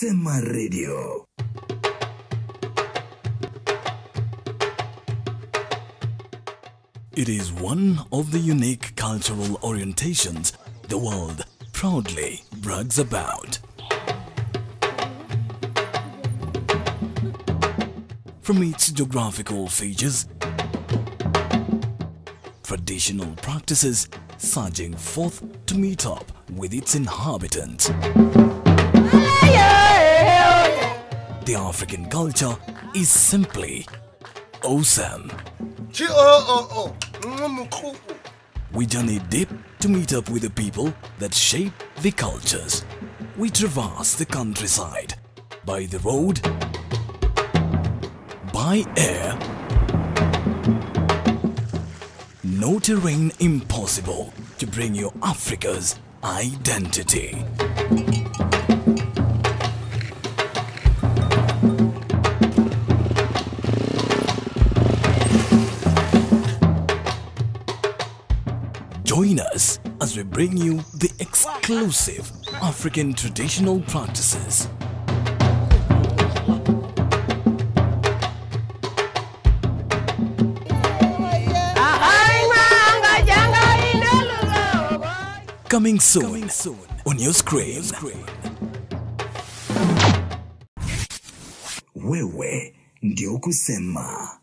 Sema Radio. It is one of the unique cultural orientations the world proudly brags about. From its geographical features, traditional practices surging forth to meet up with its inhabitants. The African culture is simply awesome. Oh oh oh. Mm, mm, Mkhulu. We journey deep to meet up with the people that shape the cultures. We traverse the countryside by the road, by air. No terrain impossible to bring you Africa's identity. Join us as we bring you the exclusive African traditional practices. Coming soon, on your screen. Wewe ndio kusema.